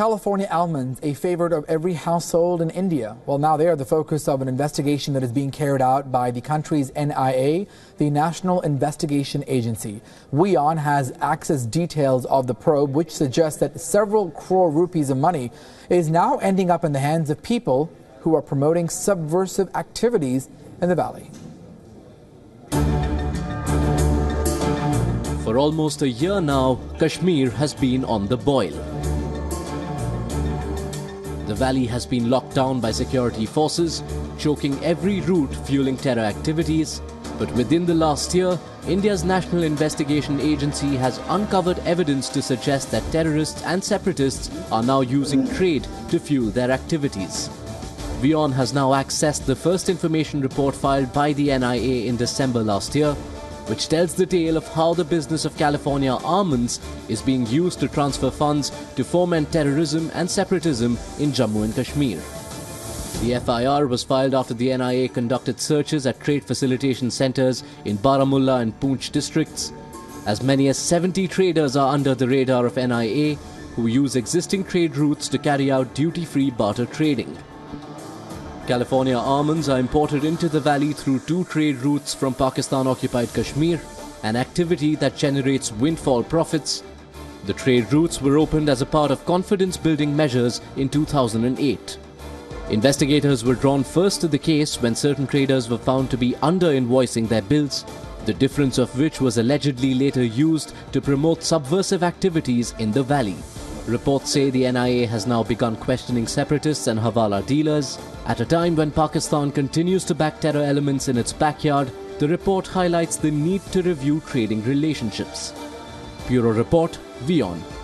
California almonds, a favorite of every household in India? Well, now they are the focus of an investigation that is being carried out by the country's NIA, the National Investigation Agency. WION has access details of the probe, which suggests that several crore rupees of money is now ending up in the hands of people who are promoting subversive activities in the valley. For almost a year now, Kashmir has been on the boil. The valley has been locked down by security forces, choking every route fueling terror activities. But within the last year, India's National Investigation Agency has uncovered evidence to suggest that terrorists and separatists are now using trade to fuel their activities. WION has now accessed the first information report filed by the NIA in December last year, which tells the tale of how the business of California almonds is being used to transfer funds to foment terrorism and separatism in Jammu and Kashmir. The FIR was filed after the NIA conducted searches at trade facilitation centers in Baramulla and Poonch districts. As many as 70 traders are under the radar of NIA who use existing trade routes to carry out duty-free barter trading. California almonds are imported into the valley through two trade routes from Pakistan-occupied Kashmir, an activity that generates windfall profits. The trade routes were opened as a part of confidence-building measures in 2008. Investigators were drawn first to the case when certain traders were found to be under-invoicing their bills, the difference of which was allegedly later used to promote subversive activities in the valley. Reports say the NIA has now begun questioning separatists and Hawala dealers. At a time when Pakistan continues to back terror elements in its backyard, the report highlights the need to review trading relationships. Bureau Report, WION.